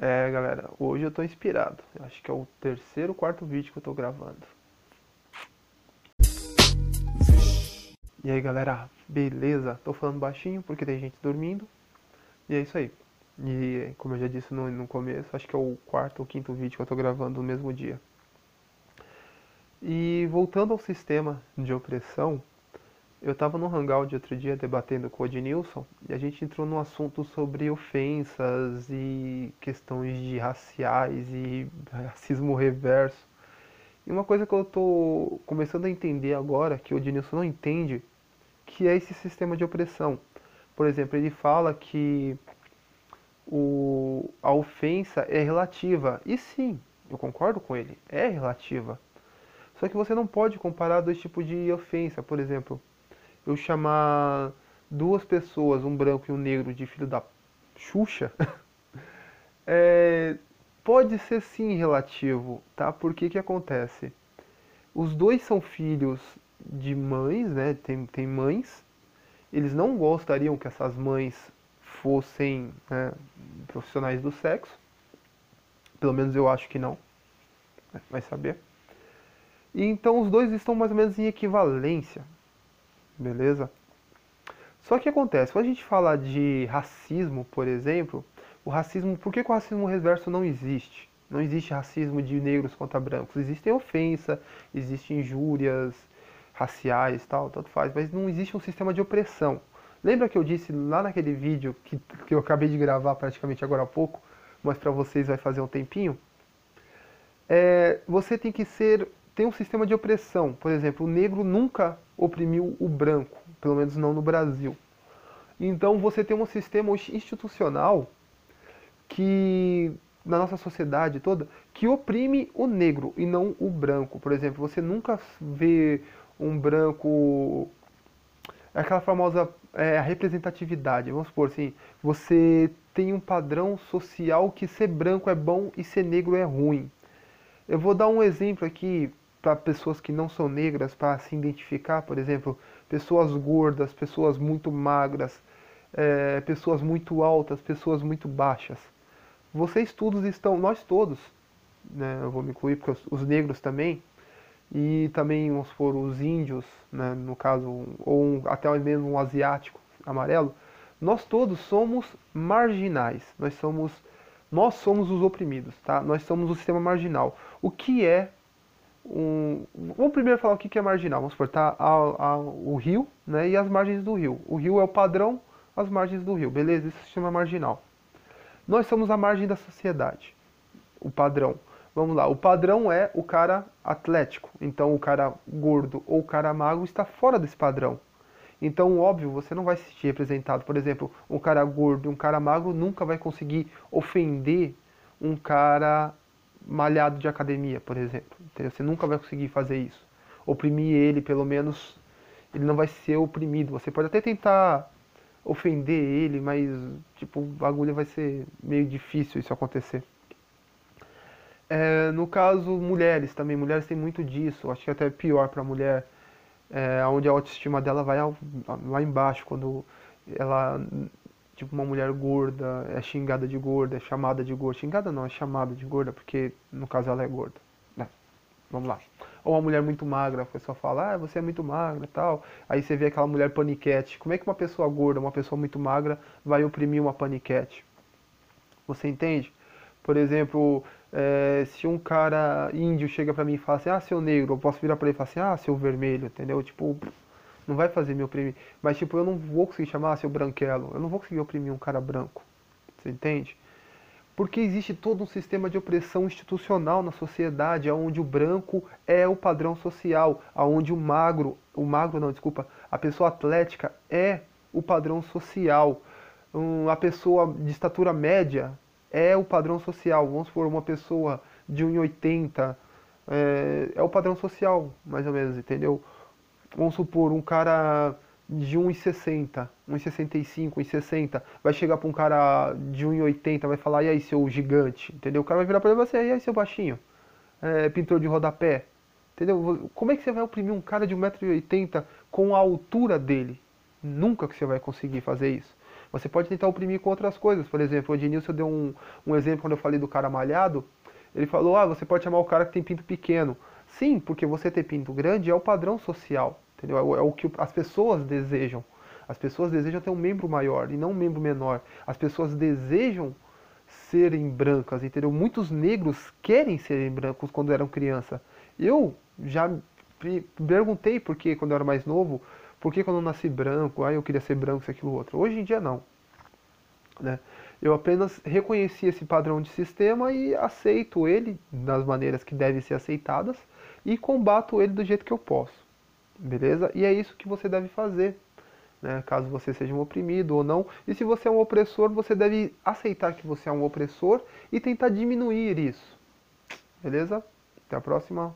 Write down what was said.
É, galera, hoje eu tô inspirado. Eu acho que é o terceiro, quarto vídeo que eu tô gravando. E aí, galera, beleza? Tô falando baixinho porque tem gente dormindo. E é isso aí. E como eu já disse no, no começo, acho que é o quarto ou quinto vídeo que eu tô gravando no mesmo dia. E voltando ao sistema de opressão, eu estava no Hangout outro dia debatendo com o Ednilson e a gente entrou num assunto sobre ofensas e questões de raciais e racismo reverso. E uma coisa que eu estou começando a entender agora, que o Ednilson não entende, que é esse sistema de opressão. Por exemplo, ele fala que o, a ofensa é relativa. E sim, eu concordo com ele, é relativa. Só que você não pode comparar dois tipos de ofensa. Por exemplo, eu chamar duas pessoas, um branco e um negro, de filho da Xuxa, é, pode ser sim relativo, tá? Porque que acontece? Os dois são filhos de mães, né? Tem, tem mães. Eles não gostariam que essas mães fossem né, profissionais do sexo. Pelo menos eu acho que não. Vai saber. E então os dois estão mais ou menos em equivalência beleza? Só que acontece, quando a gente fala de racismo, por exemplo, o racismo, por que, que o racismo reverso não existe? Não existe racismo de negros contra brancos. Existem ofensa, existem injúrias raciais, tal, tanto faz, mas não existe um sistema de opressão. Lembra que eu disse lá naquele vídeo que, que eu acabei de gravar praticamente agora há pouco, mas para vocês vai fazer um tempinho? É, você tem que ser tem um sistema de opressão. Por exemplo, o negro nunca oprimiu o branco, pelo menos não no Brasil. Então você tem um sistema institucional que na nossa sociedade toda que oprime o negro e não o branco. Por exemplo, você nunca vê um branco aquela famosa é, representatividade. Vamos supor assim, você tem um padrão social que ser branco é bom e ser negro é ruim. Eu vou dar um exemplo aqui para pessoas que não são negras para se identificar, por exemplo, pessoas gordas, pessoas muito magras, é, pessoas muito altas, pessoas muito baixas. Vocês todos estão, nós todos, né, eu vou me incluir porque os, os negros também, e também vamos supor, os índios, né, no caso, ou um, até mesmo um asiático amarelo, nós todos somos marginais, nós somos, nós somos os oprimidos, tá? Nós somos o sistema marginal. O que é um. Vamos primeiro falar o que é marginal. Vamos supor, tá a, a, o rio né, e as margens do rio. O rio é o padrão, as margens do rio. Beleza? Isso se chama marginal. Nós somos a margem da sociedade. O padrão. Vamos lá, o padrão é o cara atlético. Então o cara gordo ou o cara magro está fora desse padrão. Então, óbvio, você não vai se sentir representado. Por exemplo, um cara gordo e um cara magro nunca vai conseguir ofender um cara malhado de academia, por exemplo. Entendeu? Você nunca vai conseguir fazer isso. Oprimir ele, pelo menos, ele não vai ser oprimido. Você pode até tentar ofender ele, mas tipo, o bagulho vai ser meio difícil isso acontecer. É, no caso, mulheres também. Mulheres têm muito disso. Acho que até é pior para a mulher, é, onde a autoestima dela vai lá embaixo, quando ela tipo uma mulher gorda, é xingada de gorda, é chamada de gorda. Xingada não, é chamada de gorda, porque no caso ela é gorda. Né? Vamos lá. Ou uma mulher muito magra, a pessoa fala, ah, você é muito magra tal. Aí você vê aquela mulher paniquete. Como é que uma pessoa gorda, uma pessoa muito magra, vai oprimir uma paniquete? Você entende? Por exemplo, é, se um cara índio chega pra mim e fala assim, ah, seu negro, eu posso virar pra ele e falar assim, ah, seu vermelho, entendeu? Tipo, não vai fazer me oprimir. Mas, tipo, eu não vou conseguir chamar seu branquelo. Eu não vou conseguir oprimir um cara branco. Você entende? Porque existe todo um sistema de opressão institucional na sociedade, onde o branco é o padrão social, onde o magro, o magro não, desculpa, a pessoa atlética é o padrão social. Um, a pessoa de estatura média é o padrão social. Vamos supor, uma pessoa de 1,80 é, é o padrão social, mais ou menos, entendeu? Vamos supor, um cara de 1,60, 1,65, 1,60, vai chegar para um cara de 1,80, vai falar, e aí, seu gigante, entendeu? O cara vai virar para ele e assim, e aí, seu baixinho, é, pintor de rodapé, entendeu? Como é que você vai oprimir um cara de 1,80m com a altura dele? Nunca que você vai conseguir fazer isso. Você pode tentar oprimir com outras coisas. Por exemplo, o Ednilson deu um, um exemplo quando eu falei do cara malhado. Ele falou, ah, você pode chamar o cara que tem pinto pequeno. Sim, porque você ter pinto grande é o padrão social, entendeu? É o, é que as pessoas desejam. As pessoas desejam ter um membro maior e não um membro menor. As pessoas desejam serem brancas, entendeu? Muitos negros querem serem brancos quando eram criança. Eu já perguntei por que quando eu era mais novo, por que quando eu nasci branco, aí eu queria ser branco, isso, aquilo, outro. Hoje em dia não. Né? Eu apenas reconheci esse padrão de sistema e aceito ele das maneiras que devem ser aceitadas e combato ele do jeito que eu posso. Beleza? E é isso que você deve fazer. Né? Caso você seja um oprimido ou não. E se você é um opressor, você deve aceitar que você é um opressor e tentar diminuir isso. Beleza? Até a próxima.